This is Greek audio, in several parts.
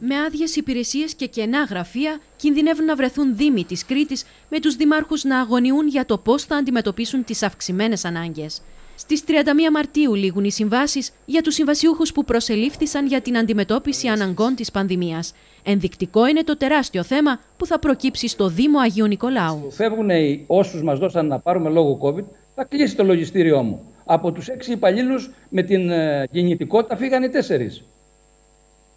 Με άδειες υπηρεσίες και κενά γραφεία, κινδυνεύουν να βρεθούν δήμοι της Κρήτης με τους δημάρχους να αγωνιούν για το πώς θα αντιμετωπίσουν τις αυξημένες ανάγκες. Στις 31 Μαρτίου λήγουν οι συμβάσεις για τους συμβασιούχους που προσελήφθησαν για την αντιμετώπιση αναγκών της πανδημίας. Ενδεικτικό είναι το τεράστιο θέμα που θα προκύψει στο Δήμο Αγίου Νικολάου. Φεύγουν όσους μας δώσαν να πάρουμε λόγω COVID, θα κλείσει το λογιστήριό μου. Από τους έξι υπαλλήλους με την ε, κινητικότητα φύγανε τέσσερις.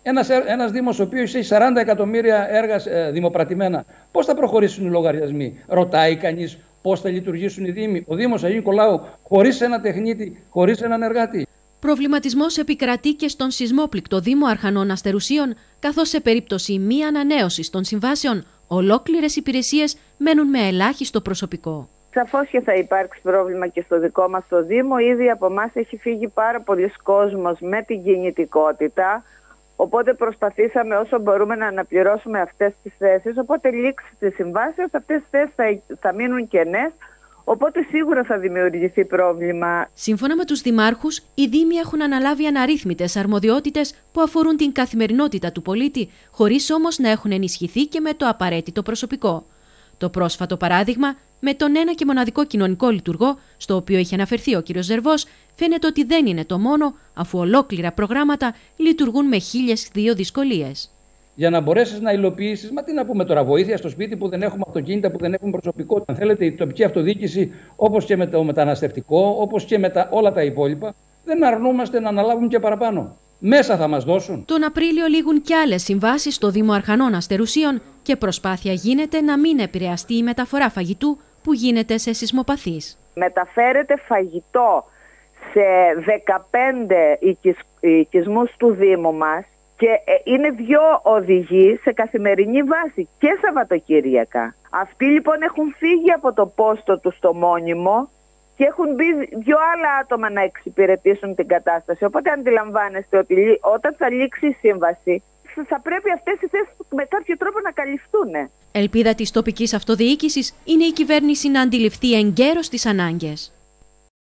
Ένας, ένας Δήμος ο οποίος έχει 40 εκατομμύρια έργα ε, δημοπρατημένα, πώς θα προχωρήσουν οι λογαριασμοί; Ρωτάει κανείς πώς θα λειτουργήσουν οι Δήμοι. Ο Δήμος Αγίου Νικολάου χωρίς ένα τεχνίτη, χωρίς έναν εργάτη. Προβληματισμός επικρατεί και στον σεισμόπληκτο Δήμο Αρχανών Αστερουσίων, καθώς σε περίπτωση μη ανανέωσης των συμβάσεων, ολόκληρες υπηρεσίες μένουν με ελάχιστο προσωπικό. Σαφώς και θα υπάρξει πρόβλημα και στο δικό μας το Δήμο. Ήδη από εμάς έχει φύγει πάρα πολλοί κόσμος με την κινητικότητα. Οπότε προσπαθήσαμε όσο μπορούμε να αναπληρώσουμε αυτές τις θέσεις. Οπότε λήξη της συμβάσεως, αυτές τις θέσεις θα, θα μείνουν κενές. Οπότε σίγουρα θα δημιουργηθεί πρόβλημα. Σύμφωνα με τους δημάρχους, οι Δήμοι έχουν αναλάβει αναρρύθμιτες αρμοδιότητες που αφορούν την καθημερινότητα του πολίτη, χωρίς όμως να έχουν ενισχυθεί και με το απαραίτητο προσωπικό. Το πρόσφατο παράδειγμα με τον ένα και μοναδικό κοινωνικό λειτουργό, στο οποίο είχε αναφερθεί ο κ. Ζερβός, φαίνεται ότι δεν είναι το μόνο, αφού ολόκληρα προγράμματα λειτουργούν με χίλιες δύο δυσκολίες. Για να μπορέσεις να υλοποιήσεις, μα τι να πούμε τώρα, βοήθεια στο σπίτι που δεν έχουμε αυτοκίνητα, που δεν έχουν προσωπικό. Αν θέλετε, η τοπική αυτοδιοίκηση, όπως και με το μεταναστευτικό, όπως και με τα, όλα τα υπόλοιπα, δεν αρνούμαστε να αναλάβουν και παραπάνω μέσα θα μας δώσουν. Τον Απρίλιο λήγουν και άλλες συμβάσεις στο Δήμο Αρχανών Αστερουσίων και προσπάθεια γίνεται να μην επηρεαστεί η μεταφορά φαγητού που γίνεται σε σεισμοπαθείς. Μεταφέρεται φαγητό σε 15 οικισμούς του Δήμου μας και ε, είναι δύο οδηγοί σε καθημερινή βάση και Σαββατοκύριακα. Αυτοί λοιπόν έχουν φύγει από το πόστο τους στο μόνιμο και έχουν μπει δύο άλλα άτομα να εξυπηρετήσουν την κατάσταση. Οπότε αντιλαμβάνεστε ότι όταν θα λήξει η σύμβαση θα πρέπει αυτές οι θέσεις με κάποιο τρόπο να καλυφθούν. Ελπίδα της τοπικής αυτοδιοίκησης είναι η κυβέρνηση να αντιληφθεί εγκαίρως τις ανάγκες.